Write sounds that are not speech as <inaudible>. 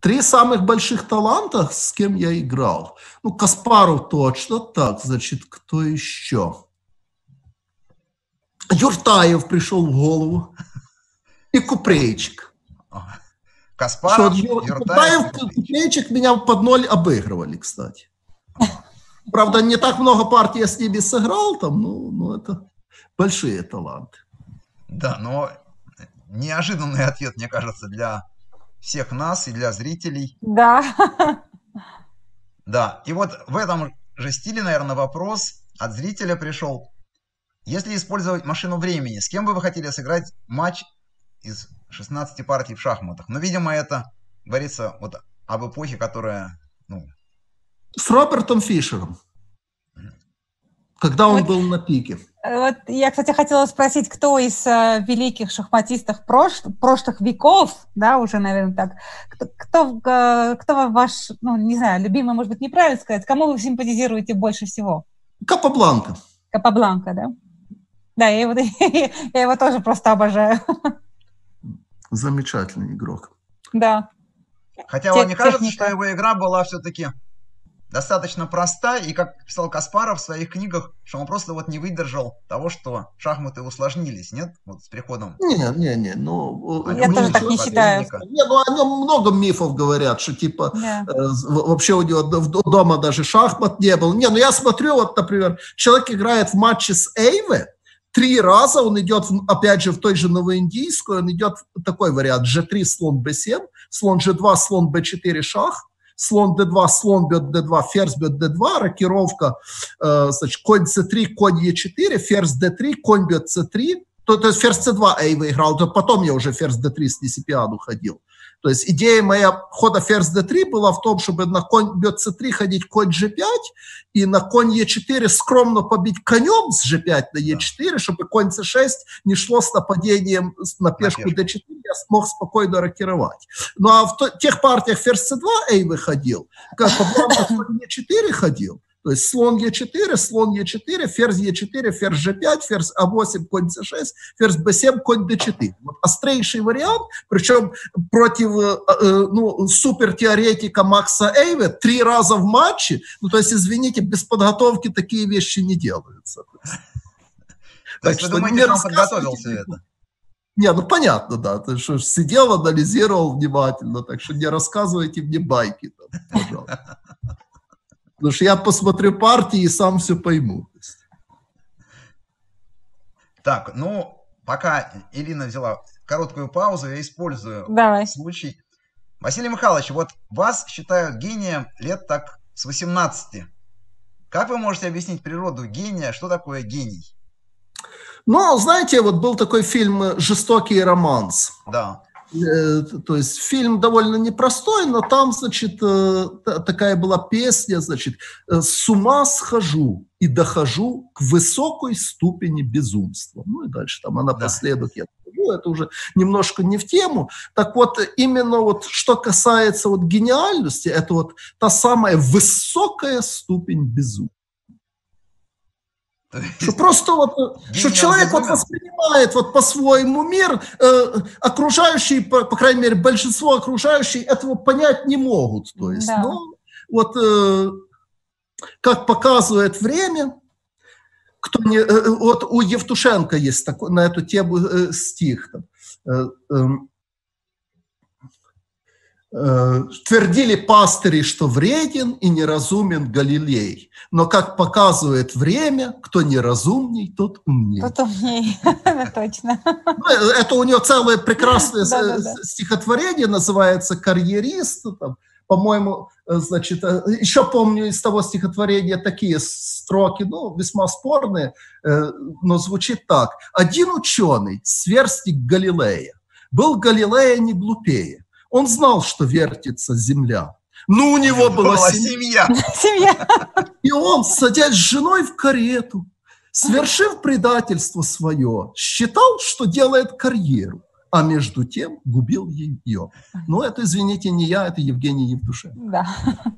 Три самых больших таланта, с кем я играл. Ну, Каспаров точно так, значит, кто еще? Юртаев пришел в голову. И Купрейчик. Каспаров, Что, Юртаев, Купрейчик меня под ноль обыгрывали, кстати. Правда, не так много партий я с ними сыграл там, но, но это большие таланты. Да, но неожиданный ответ, мне кажется, для всех нас и для зрителей. Да. Да, и вот в этом же стиле, наверное, вопрос от зрителя пришел. Если использовать машину времени, с кем бы вы хотели сыграть матч из 16 партий в шахматах? Но, видимо, это говорится вот об эпохе, которая, ну... С Робертом Фишером. Когда он вот, был на пике. Вот я, кстати, хотела спросить, кто из э, великих шахматистов прош, прошлых веков, да, уже, наверное, так, кто, кто, э, кто ваш, ну, не знаю, любимый, может быть, неправильно сказать, кому вы симпатизируете больше всего? Капабланка. Капабланка, да? Да, я его, <laughs> я его тоже просто обожаю. Замечательный игрок. Да. Хотя вам не кажется, что его игра была все-таки достаточно проста, и, как писал Каспаров в своих книгах, что он просто вот не выдержал того, что шахматы усложнились, нет? Вот с приходом. Не, не, не, ну... Я ну, тоже так не считаю. Не, ну о нем много мифов говорят, что типа yeah. э, вообще у него дома даже шахмат не было. Не, ну я смотрю, вот, например, человек играет в матче с Эйве, три раза он идет, опять же, в той же новоиндийскую, он идет такой вариант, g3, слон b7, слон g2, слон b4, шах, слон d2, слон бьет d2, ферзь бьет d2, рокировка, э, значит, конь c3, конь e4, ферзь d3, конь бьет c3, то, то есть ферзь c2 Эй выиграл, то потом я уже ферзь d3 с Нисипиаду ходил. То есть идея моя хода ферзь d3 была в том, чтобы на конь бьет c3 ходить конь g5 и на конь e4 скромно побить конем с g5 на e4, чтобы конь c6 не шло с нападением на пешку d4, я смог спокойно рокировать. Ну а в тех партиях ферзь c2 Эй выходил, как по конь e4 ходил, то есть слон Е4, слон Е4, ферзь Е4, ферзь Ж5, ферзь А8, конь С6, ферзь Б7, конь Д4. Вот острейший вариант, причем против э, э, ну, супертеоретика Макса Эйве три раза в матче. Ну, то есть, извините, без подготовки такие вещи не делаются. То есть вы думаете, что он подготовился это? Не, ну понятно, да. Ты что сидел, анализировал внимательно, так что не рассказывайте мне байки, там, пожалуйста. Потому что я посмотрю партии и сам все пойму. Так, ну, пока Ирина взяла короткую паузу, я использую Давай. случай. Василий Михайлович, вот вас считают гением лет так с 18. Как вы можете объяснить природу гения? Что такое гений? Ну, знаете, вот был такой фильм «Жестокий романс». Да. Э, то есть фильм довольно непростой, но там, значит, э, такая была песня, значит, «Э, «С ума схожу и дохожу к высокой ступени безумства». Ну и дальше там она последует, я ну, это уже немножко не в тему. Так вот, именно вот что касается вот гениальности, это вот та самая высокая ступень безумия. Что просто вот, что человек вот воспринимает вот по-своему мир, э, окружающие, по, по крайней мере, большинство окружающих этого понять не могут. То есть, да. ну, вот э, как показывает время, кто не, э, вот у Евтушенко есть такой, на эту тему э, стих. Там, э, Э, твердили пастыри, что вреден и неразумен Галилей. Но, как показывает время, кто неразумней, тот умней. Тот умней, <laughs> точно. Ну, это у него целое прекрасное стихотворение, называется «Карьерист». По-моему, э, значит, э, еще помню из того стихотворения такие строки, ну, весьма спорные, но звучит так. «Один ученый, сверстник Галилея, был Галилея не глупее, он знал, что вертится земля. Но у него была, была семья. <laughs> Семья. И он, садясь с женой в карету, свершив предательство свое, считал, что делает карьеру, а между тем губил ее. Но это, извините, не я, это Евгений Евтушенко. Да.